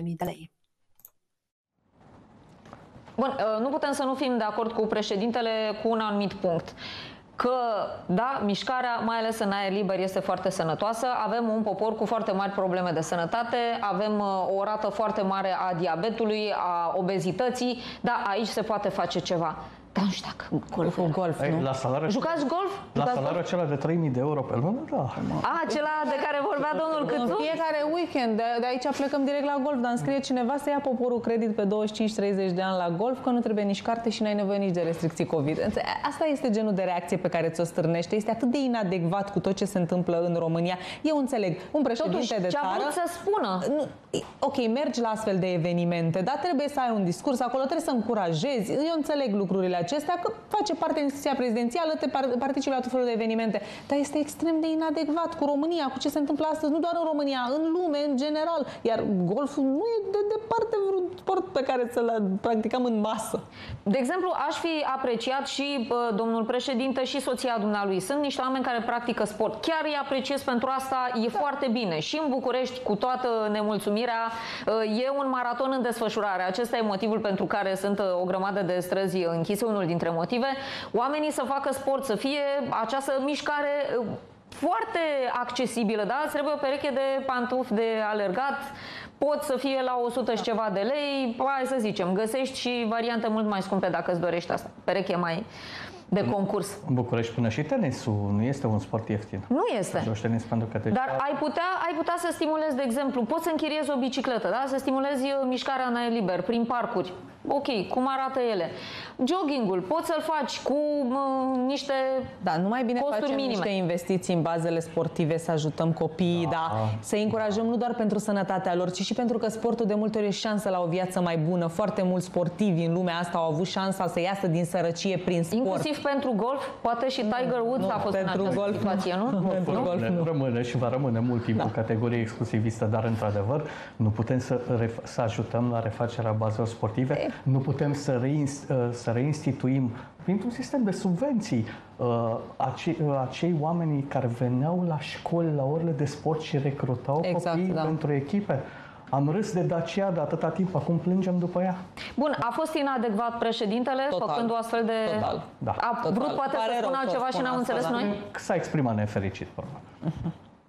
11.000 de lei. Bun, uh, nu putem să nu fim de acord cu președintele cu un anumit punct că, da, mișcarea, mai ales în aer liber, este foarte sănătoasă. Avem un popor cu foarte mari probleme de sănătate, avem uh, o rată foarte mare a diabetului, a obezității, da, aici se poate face ceva. Dar nu știu dacă golful. Golf, Ei, nu? la salariul, Jucați golf? la Jucați salariul golf? acela de 3000 de euro pe lună, da. A, acela de care vorbea domnul În Câțu? fiecare weekend, de, de aici plecăm direct la golf, dar îmi scrie cineva să ia poporul credit pe 25-30 de ani la golf, că nu trebuie nici carte și n-ai nevoie nici de restricții COVID. Înțe- Asta este genul de reacție pe care ți-o stârnește. Este atât de inadecvat cu tot ce se întâmplă în România. Eu înțeleg, un președinte Totuși, de ce a țară... vrut să spună? Nu, ok, mergi la astfel de evenimente, dar trebuie să ai un discurs acolo, trebuie să încurajezi. Eu înțeleg lucrurile acestea, că face parte din instituția prezidențială, te par- participi la tot felul de evenimente. Dar este extrem de inadecvat cu România, cu ce se întâmplă astăzi, nu doar în România, în lume, în general. Iar golful nu e de departe vreun sport pe care să-l practicăm în masă. De exemplu, aș fi apreciat și uh, domnul președinte și soția dumnealui. Sunt niște oameni care practică sport. Chiar îi apreciez pentru asta, e foarte bine. Și în București, cu toată nemulțumirea, uh, e un maraton în desfășurare. Acesta e motivul pentru care sunt uh, o grămadă de străzi închise, unul dintre motive. Oamenii să facă sport, să fie această mișcare uh, foarte accesibilă, da? Îți trebuie o pereche de pantofi de alergat, pot să fie la 100 și ceva de lei, hai să zicem, găsești și variante mult mai scumpe dacă îți dorești asta, pereche mai de concurs. În București până și tenisul nu este un sport ieftin. Nu este. Joci tenis pentru că te Dar ai putea, ai putea să stimulezi, de exemplu, poți să închiriezi o bicicletă, da? să stimulezi uh, mișcarea în aer liber, prin parcuri. Ok, cum arată ele? Joggingul, poți să-l faci cu uh, niște Da, nu mai bine Costuri facem minime. niște investiții în bazele sportive, să ajutăm copiii, da. să încurajăm nu doar pentru sănătatea lor, ci și pentru că sportul de multe ori e șansă la o viață mai bună. Foarte mulți sportivi în lumea asta au avut șansa să iasă din sărăcie prin sport. Inclusiv pentru golf, poate și Tiger Woods nu, a fost în pentru această golf, situație, nu? Pentru golf, Rămâne, nu. rămâne și va rămâne mult timp Da. o categorie exclusivistă, dar într-adevăr nu putem să, ref- să ajutăm la refacerea bazelor sportive, nu putem să, reins, uh, să reinstituim printr-un sistem de subvenții uh, acei, uh, acei oameni care veneau la școli, la orele de sport și recrutau Exact, copiii da. pentru echipe. Am râs de Dacia de atâta timp, acum plângem după ea. Bun, a fost inadecvat președintele Total. făcând o astfel de... Total. Da. A Total. vrut poate Pare să rău spună că altceva și spun n-am asta, înțeles dar- noi? S-a exprimat nefericit, probabil.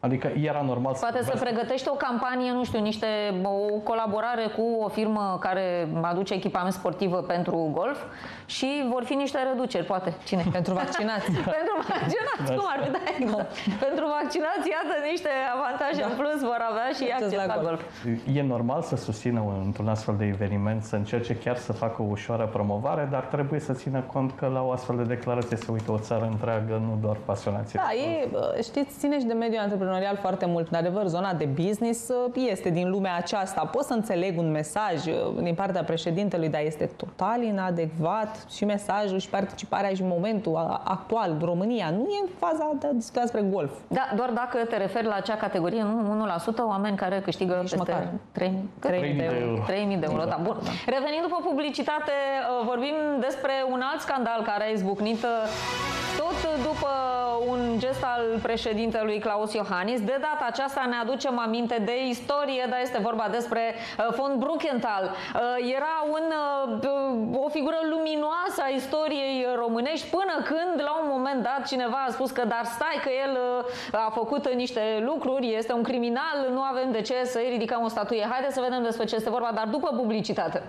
Adică era normal să Poate se vorbească. pregătește o campanie, nu știu, niște, o colaborare cu o firmă care aduce echipament sportiv pentru golf și vor fi niște reduceri, poate. Cine? Pentru vaccinați. pentru vaccinați, cum ar fi, da, exact. Pentru vaccinați, iată, niște avantaje în plus vor avea și Acces acces la la golf. golf. E normal să susțină un- într-un astfel de eveniment, să încerce chiar să facă o ușoară promovare, dar trebuie să țină cont că la o astfel de declarație se uită o țară întreagă, nu doar pasionații. Da, e, bă, știți, ține și de mediul antreprenorial foarte mult. În adevăr, zona de business uh, este din lumea aceasta. Pot să înțeleg un mesaj uh, din partea președintelui, dar este total inadecvat și mesajul și participarea și momentul a- actual. România nu e în faza de a discuta despre golf. Da, doar dacă te referi la acea categorie, nu 1% oameni care câștigă Nici peste măcar. 3.000 3.000 de euro. 3.000 de euro. Da, bun. Revenind după publicitate, uh, vorbim despre un alt scandal care a izbucnit uh, tot după un gest al președintelui Claus Iohannis. De data aceasta ne aducem aminte de istorie, dar este vorba despre uh, von Bruckenthal. Uh, Era un, uh, o figură luminoasă a istoriei românești până când, la un moment dat, cineva a spus că dar stai că el uh, a făcut niște lucruri, este un criminal, nu avem de ce să-i ridicăm o statuie. Haideți să vedem despre ce este vorba, dar după publicitate.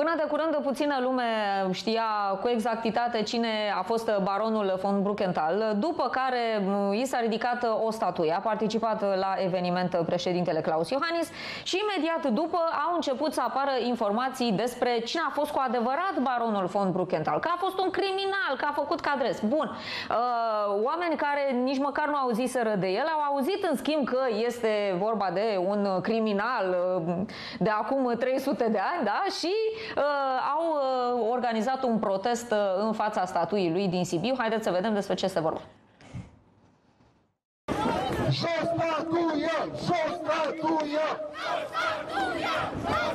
Până de curând, puțină lume știa cu exactitate cine a fost baronul von Bruckenthal, după care m, i s-a ridicat o statuie. A participat la eveniment președintele Claus Iohannis și imediat după au început să apară informații despre cine a fost cu adevărat baronul von Bruckenthal, că a fost un criminal, că a făcut cadres. Bun, Uh, oameni care nici măcar nu auziseră de el, au auzit în schimb că este vorba de un criminal uh, de acum 300 de ani, da? Și uh, au uh, organizat un protest uh, în fața statuii lui din Sibiu. Haideți să vedem despre ce este vorba. Jos statuia! Jos statuia! Jos statuia! Jos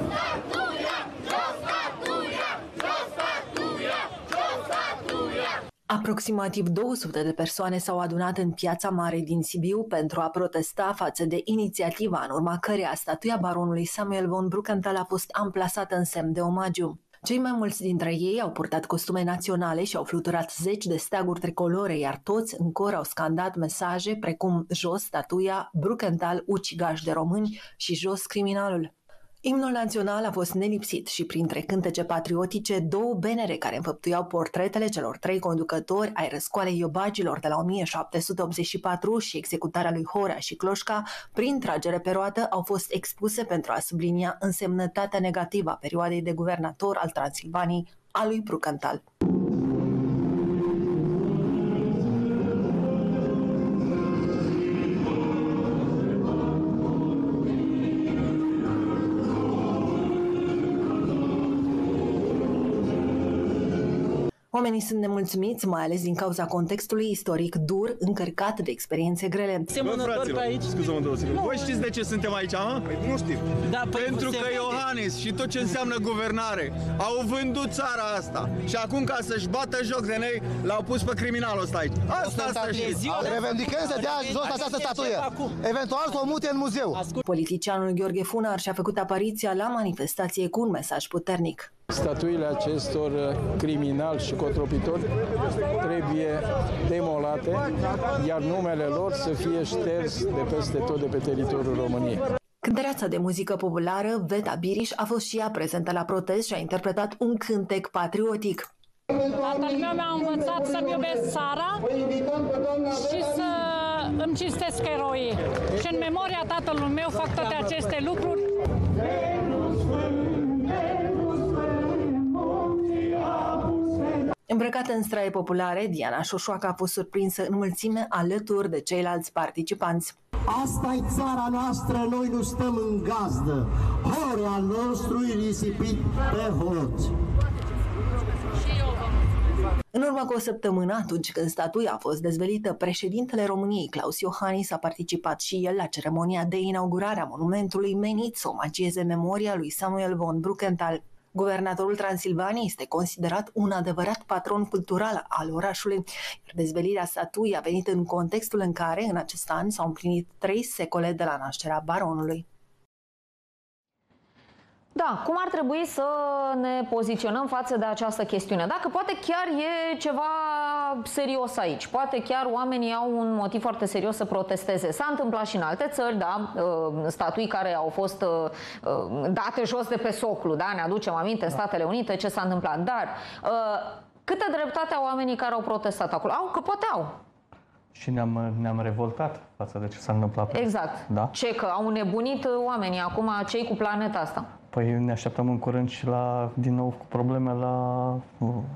statuia! Jos statuia! Jos Aproximativ 200 de persoane s-au adunat în Piața Mare din Sibiu pentru a protesta față de inițiativa în urma căreia statuia baronului Samuel von Bruckenthal a fost amplasată în semn de omagiu. Cei mai mulți dintre ei au purtat costume naționale și au fluturat zeci de steaguri tricolore, iar toți în cor au scandat mesaje precum jos statuia, Bruckenthal, ucigaș de români și jos criminalul. Imnul național a fost nelipsit și printre cântece patriotice două benere care înfăptuiau portretele celor trei conducători ai răscoalei iobagilor de la 1784 și executarea lui Horea și Cloșca, prin tragere pe roată, au fost expuse pentru a sublinia însemnătatea negativă a perioadei de guvernator al Transilvaniei a lui Brucantal. Oamenii sunt nemulțumiți, mai ales din cauza contextului istoric dur, încărcat de experiențe grele. Semănător pe aici. Scuză-mă două secunde. Voi știți de ce suntem aici, mă? Păi nu știu. Da, păi Pentru că Iohannis și tot ce înseamnă guvernare au vândut țara asta. Și acum ca să-și bată joc de noi, l-au pus pe criminalul ăsta aici. Asta să știți. Revendicăm să dea jos această statuie. Eventual să o mute în muzeu. Politicianul Gheorghe Funar și-a făcut apariția la manifestație cu un mesaj puternic. Statuile acestor criminali și cotropitori trebuie demolate, iar numele lor să fie șters de peste tot de pe teritoriul României. Cântăreața de muzică populară, Veta Biriș, a fost și ea prezentă la protest și a interpretat un cântec patriotic. Tatăl meu mi-a învățat să-mi iubesc țara și să îmi cinstesc eroii. Și în memoria tatălui meu fac toate aceste lucruri. Îmbrăcată în straie populare, Diana Șoșoacă a fost surprinsă în mulțime alături de ceilalți participanți. asta e țara noastră, noi nu stăm în gazdă. Horul al nostru e risipit pe hoți. În urmă cu o săptămână, atunci când statuia a fost dezvelită, președintele României, Claus Iohannis, a participat și el la ceremonia de inaugurare a monumentului menit să omagieze memoria lui Samuel von Bruckenthal. Guvernatorul Transilvaniei este considerat un adevărat patron cultural al orașului, iar dezvelirea statuii a venit în contextul în care, în acest an, s-au împlinit trei secole de la nașterea baronului. Da, cum ar trebui să ne poziționăm față de această chestiune? Dacă poate chiar e ceva serios aici, poate chiar oamenii au un motiv foarte serios să protesteze. S-a întâmplat și în alte țări, da, uh, statui care au fost uh, uh, date jos de pe soclu, da, ne aducem aminte în Statele Unite ce s-a întâmplat, dar câtă dreptate au oamenii care au protestat acolo? Au, că poate au. Și ne-am, ne-am revoltat față de ce s-a întâmplat. Exact. Da? Ce, că au nebunit oamenii acum, cei cu planeta asta. Păi ne așteptăm în curând și la, din nou cu probleme la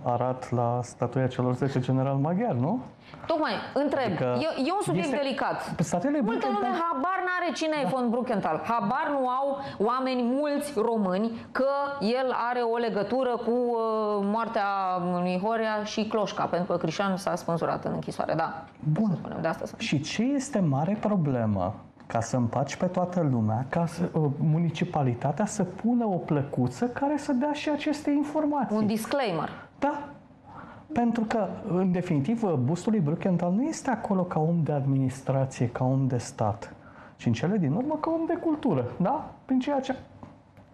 Arat, la statuia celor 10 general maghiar, nu? Tocmai, întreb. Adică e, e un subiect este... delicat. Statuile Multă lume habar n-are cine da. e von Bruckenthal. Habar nu au oameni mulți români că el are o legătură cu uh, moartea lui Horea și Cloșca, pentru că Crișan s-a spânzurat în închisoare. Da. Bun. De asta și ce este mare problemă? Ca să împaci pe toată lumea, ca să, uh, municipalitatea să pună o plăcuță care să dea și aceste informații. Un disclaimer. Da. Pentru că, în definitiv, bustul lui Bruckenthal nu este acolo ca om de administrație, ca om de stat, ci în cele din urmă ca om de cultură, da? Prin ceea ce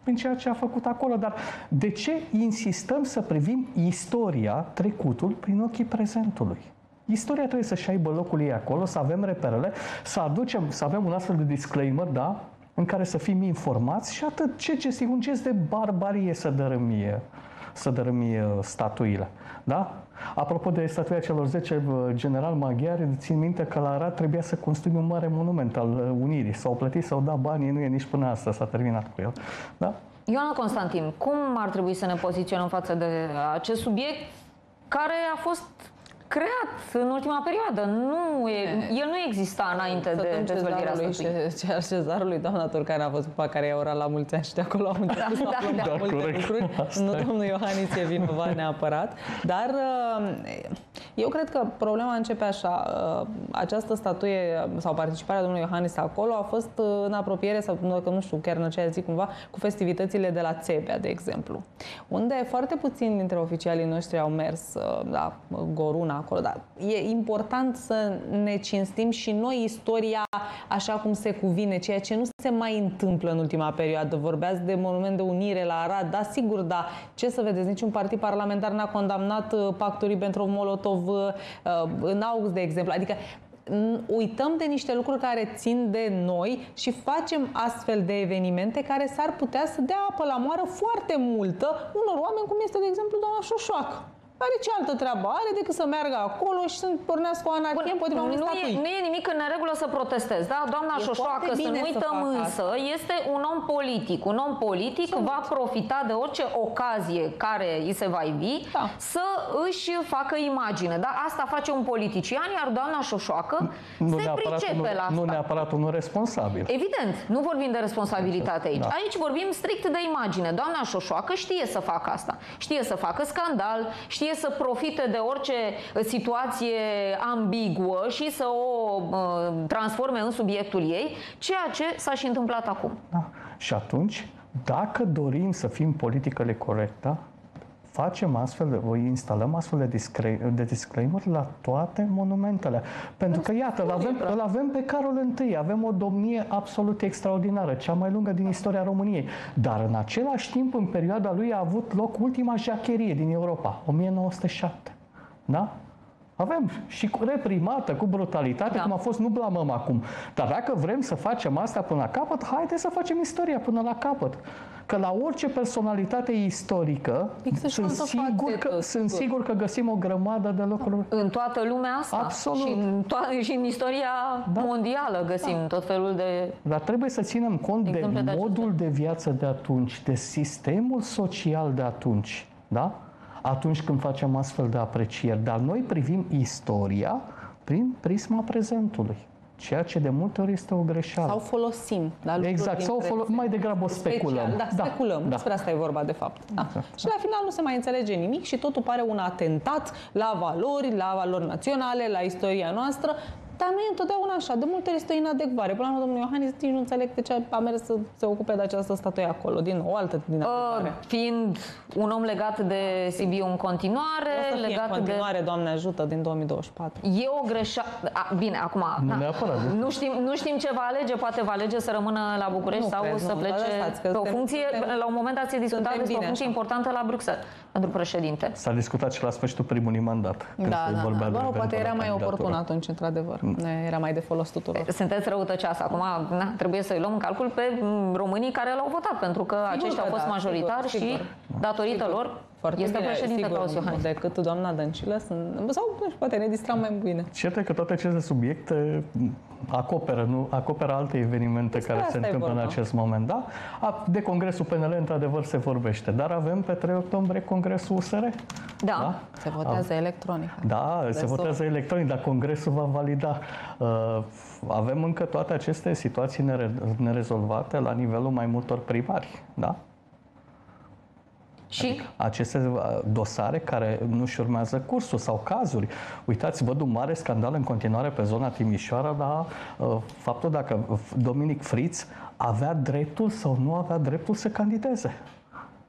prin ceea ce a făcut acolo. Dar de ce insistăm să privim istoria, trecutul, prin ochii prezentului? Istoria trebuie să-și aibă locul ei acolo, să avem reperele, să aducem, să avem un astfel de disclaimer, da? În care să fim informați și atât. Ce, ce sigur, ce de barbarie să dărâmie, să dărâmie statuile. Da? Apropo de statuia celor 10 uh, general maghiari, țin minte că la Arad trebuia să construim un mare monument al uh, Unirii. S-au plătit, s-au dat banii, nu e nici până asta, s-a terminat cu el. Da? Ioana Constantin, cum ar trebui să ne poziționăm față de acest subiect care a fost creat în ultima perioadă. Nu e, el nu exista înainte să de dezvăluirea statului. Și al cezarului, doamna Turcan a fost pe care i-a orat la mulți ani și de acolo am început da, să da, da, multe corect. lucruri. Nu domnul Iohannis e vinovat neapărat, dar uh, Eu cred că problema începe așa. Uh, această statuie sau participarea domnului Iohannis acolo a fost uh, în apropiere sau că nu știu chiar în aceea zi cumva cu festivitățile de la Țebea, de exemplu, unde foarte puțini dintre oficialii noștri au mers uh, la Goruna acolo, dar e important să ne cinstim și noi istoria așa cum se cuvine, ceea ce nu se mai întâmplă în ultima perioadă. Vorbeați de monument de unire la Arad, da, sigur, da. Ce să vedeți, niciun partid parlamentar n-a condamnat uh, pactul Ribbentrop-Molotov uh, în august, de exemplu. Adică uităm de niște lucruri care țin de noi și facem astfel de evenimente care s-ar putea să dea apă la moară foarte multă unor oameni, cum este, de exemplu, doamna Șoșoacă. Are ce altă treabă are decât să meargă acolo și să pornească o anarhie împotriva unui nu e, nu e nimic în neregulă să protestezi, da? Doamna e Șoșoacă, să nu uităm însă, asta. este un om politic. Un om politic Sunt. va profita de orice ocazie care îi se va ivi da. să își facă imagine, da? Asta face un politician, iar doamna Șoșoacă nu se pricepe unul, la asta. Nu neapărat unul responsabil. Evident, nu vorbim de responsabilitate aici. Da. Aici vorbim strict de imagine. Doamna Șoșoacă știe să facă asta. Știe să facă scandal, știe știe să profite de orice situație ambiguă și să o uh, transforme în subiectul ei, ceea ce s-a și întâmplat acum. Da. Și atunci, dacă dorim să fim politically corect, facem astfel, de, voi instalăm astfel de, discre- de disclaimer la toate monumentele. Pentru că, iată, îl avem, îl avem pe Carol I, avem o domnie absolut extraordinară, cea mai lungă din istoria României. Dar, în același timp, în perioada lui a avut loc ultima jacherie din Europa, 1907. Da? Avem și cu reprimată, cu brutalitate, da. cum a fost, nu blamăm acum. Dar dacă vrem să facem asta până la capăt, haide să facem istoria până la capăt că la orice personalitate istorică sunt sigur, că, sunt sigur că găsim o grămadă de lucruri. În toată lumea asta. Absolut. Și în, to- și în istoria da. mondială găsim da. tot felul de Dar trebuie să ținem cont de, de modul de viață de atunci, de sistemul social de atunci. Da? Atunci când facem astfel de aprecieri. Dar noi privim istoria prin prisma prezentului. Ceea ce de multe ori este o greșeală. Sau folosim. Da, exact, sau folo- mai degrabă o speculăm. Special, da, speculăm. Da. Despre asta e vorba, de fapt. Da. Exact. Și la final nu se mai înțelege nimic și totul pare un atentat la valori, la valori naționale, la istoria noastră, dar nu e întotdeauna așa. De multe ori este o inadecvare. Până la urmă, domnul Iohannis nici nu înțeleg de ce a mers să se ocupe de această statuie acolo. Din o altă inadecvare. Uh, fiind un om legat de Sibiu în continuare, o să legat în continuare, de... Doamne ajută, din 2024. E o greșeală. Bine, acum... Nu, na, neapărat. nu, știm, nu știm ce va alege. Poate va alege să rămână la București nu sau cred, să nu, plece pe o funcție. Suntem, la un moment dat se discutat despre o funcție așa. importantă la Bruxelles pentru președinte. S-a discutat și la sfârșitul primului mandat. Da, da, da. poate era mai oportun atunci, într-adevăr. Mm. Era mai de folos tuturor. Sunteți răutăceasă. Acum na, trebuie să-i luăm în calcul pe românii care l-au votat, pentru că sigur aceștia au fost da, majoritari sigur, și sigur. datorită sigur. lor foarte este bine, președinte sigur, Claus Iohannis. Decât doamna Dăncilă sunt, sau poate ne distram mai bine. Cert că toate aceste subiecte acoperă, nu, acoperă alte evenimente Despre care se întâmplă în acest moment. Da? De Congresul PNL, într-adevăr, se vorbește, dar avem pe 3 octombrie Congresul USR. Da. da? Se votează A, electronic. Da, de se votează electronic, dar Congresul va valida. Uh, avem încă toate aceste situații nere- nerezolvate la nivelul mai multor primari. Da? Și? Adică aceste uh, dosare care nu-și urmează cursul sau cazuri. Uitați, văd un mare scandal în continuare pe zona Timișoara, dar uh, faptul dacă Dominic Fritz avea dreptul sau nu avea dreptul să candideze.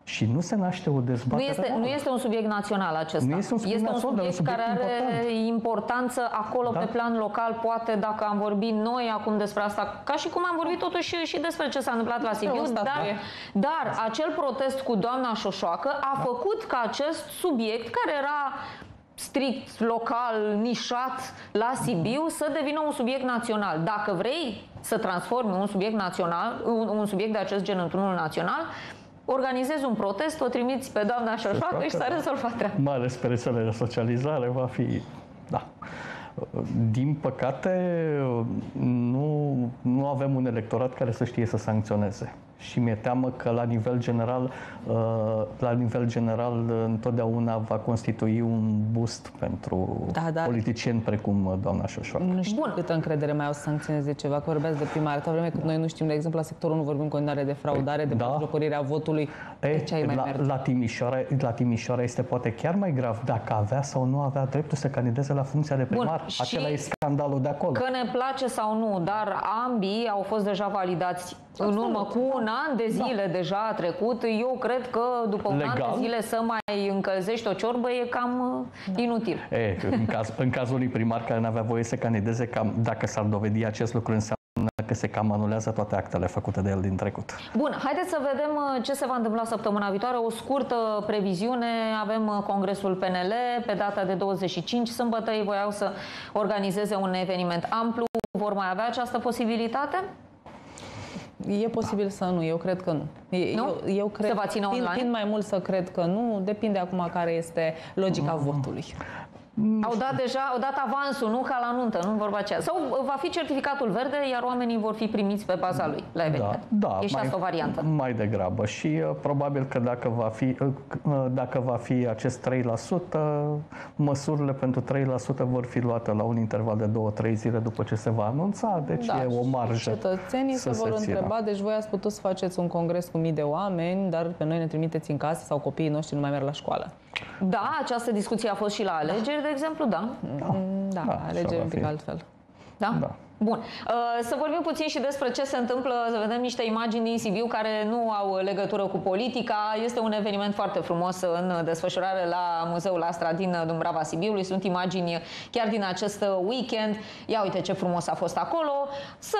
Și nu se naște o dezbatere. Nu este, nu este un subiect național acesta. Nu este un subiect, este național, un subiect, subiect care important. are importanță acolo da. pe plan local. Poate dacă am vorbit noi acum despre asta, ca și cum am vorbit totuși și despre ce s-a întâmplat la Sibiu, dar, dar acel protest cu doamna Șoșoacă a da. făcut ca acest subiect, care era strict local, nișat la Sibiu, să devină un subiect național. Dacă vrei să transformi un subiect național, un, un subiect de acest gen într-unul național, organizezi un protest, o trimiți pe doamna Șoșoacă și s-a rezolvat treaba. Mai ales pe rețelele de socializare va fi... Da. Din păcate, nu, nu avem un electorat care să știe să sancționeze. Și mi-e teamă că la nivel general, uh, la nivel general întotdeauna va constitui un boost pentru Da, da. politicieni precum doamna Șoșoacă. Nu știu Bun. câtă încredere mai au să sancționeze ceva, că vorbeați de prima atâta vreme cât noi nu știm, de exemplu, la sectorul nu vorbim în continuare de fraudare, de da. jocorirea votului. de ce ai mai la, merge? la, Timișoara, la Timișoara este poate chiar mai grav dacă avea sau nu avea dreptul să candideze la funcția de primar. Bun, Acela și e scandalul de acolo. Că ne place sau nu, dar ambii au fost deja validați în urmă cu un an de zile da. deja a trecut. Eu cred că după un Legal. an de zile să mai încălzești o ciorbă e cam da. inutil. E, în, caz, în cazul unui primar care nu avea voie să candideze, cam, dacă s-ar dovedi acest lucru, înseamnă că se cam anulează toate actele făcute de el din trecut. Bun, haideți să vedem uh, ce se va întâmpla săptămâna viitoare. O scurtă previziune. Avem uh, Congresul PNL pe data de 25. Sâmbătă ei voiau să organizeze un eveniment amplu. Vor mai avea această posibilitate? E posibil să nu, eu cred că nu. Nu? Eu, eu cred, Se va ține tind, online? tind mai mult să cred că nu, depinde acum care este logica Mm. votului. Au dat deja, au dat avansul, nu ca la nuntă, nu vorba aceea. Sau va fi certificatul verde, iar oamenii vor fi primiți pe baza lui la eveniment. Da, e și mai, asta o variantă. Mai degrabă și uh, probabil că dacă va fi, uh, uh, dacă va fi acest 3%, măsurile pentru 3% vor fi luate la un interval de 2-3 zile după ce se va anunța, deci da, e o marjă. Cetățenii să se vor țină. întreba, deci voi ați putut să faceți un congres cu mii de oameni, dar pe noi ne trimiteți în casă sau copiii noștri nu mai merg la școală. Da, această discuție a fost și la alegeri, de exemplu, da. Da, da, Da, alegeri așa un pic va fi. altfel. Da? Da. Bun. Uh, Să vorbim puțin și despre ce se întâmplă, să vedem niște imagini din Sibiu care nu au legătură cu politica. Este un eveniment foarte frumos în desfășurare la Muzeul Astra din Dumbrava Sibiului. Sunt imagini chiar din acest weekend. Ia uite ce frumos a fost acolo. Să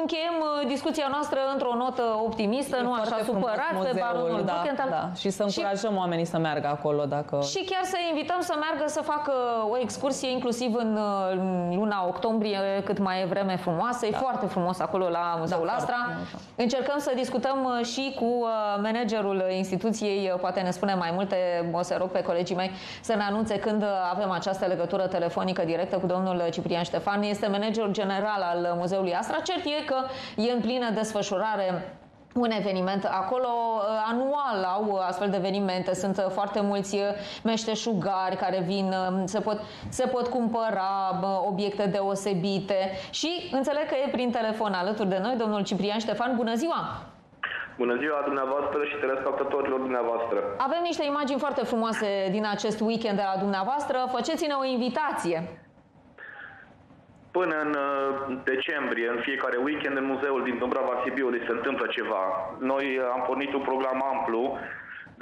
încheiem discuția noastră într-o notă optimistă, E nu foarte așa frumos supărat pe muzeul, baronul da, Buchenthal. da. Și să încurajăm oamenii să meargă acolo dacă... Și chiar să invităm să meargă să facă o excursie, inclusiv în uh, luna octombrie, cât mai e vreme frumoasă. E foarte frumos acolo la Muzeul Da, Astra. foarte frumos, Încercăm să discutăm uh, și cu uh, managerul instituției, uh, poate ne spune mai multe. O să rog pe colegii mei să ne anunțe când uh, avem această legătură telefonică directă cu domnul Ciprian Ștefan. Este managerul general al Muzeului Astra. Cert e că e în plină desfășurare un eveniment acolo uh, anual au uh, astfel de evenimente sunt uh, foarte mulți uh, meșteșugari care vin uh, se pot, se pot cumpăra bă, obiecte deosebite și înțeleg că e prin telefon alături de noi domnul Ciprian Ștefan, bună ziua! Bună ziua dumneavoastră și telespectatorilor dumneavoastră. Avem niște imagini foarte frumoase din acest weekend de la dumneavoastră, faceți-ne o invitație! Până în uh, decembrie, în fiecare weekend, în muzeul din Dumbrava Sibiului se întâmplă ceva. Noi uh, am pornit un program amplu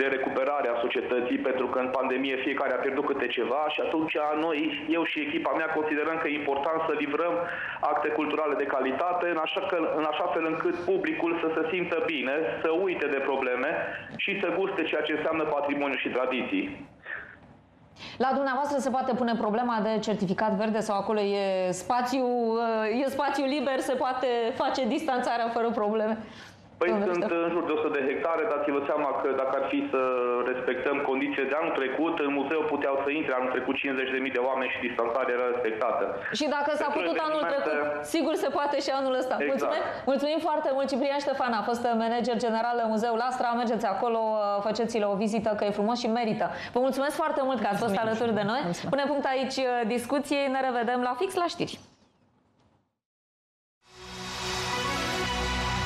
de recuperare a societății, pentru că în pandemie fiecare a pierdut câte ceva și atunci noi, eu și echipa mea, considerăm că e important să livrăm acte culturale de calitate, în așa, că, în așa fel încât publicul să se simtă bine, să uite de probleme și să guste ceea ce înseamnă patrimoniu și tradiții. La dumneavoastră se poate pune problema de certificat verde sau acolo e spațiu, uh, e spațiu liber, se poate face distanțarea fără probleme? Păi Domnule sunt Ștefan. în jur de 100 de hectare, dați-vă seama că dacă ar fi să respectăm condițiile de anul trecut, în muzeu puteau să intre anul trecut 50.000 de oameni și distanțarea era respectată. Și dacă s-a Pentru putut anul evenimente- trecut, sigur se poate și anul ăsta. Exact. Mulțumim, mulțumim foarte mult, Ciprian Ștefan, a fost manager general în Muzeul Astra. Mergeți acolo, faceți-le o vizită, că e frumos și merită. Vă mulțumesc foarte mult că ați fost alături de noi. Pune punct aici discuției, ne revedem la fix la știri.